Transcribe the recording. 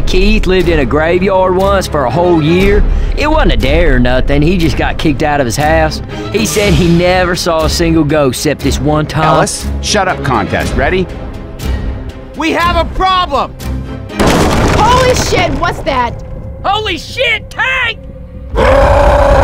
Keith lived in a graveyard once for a whole year. It wasn't a dare or nothing. He just got kicked out of his house. He said he never saw a single ghost except this one time. Ellis, shut up contest. Ready? We have a problem! Holy shit, what's that? Holy shit, Tank!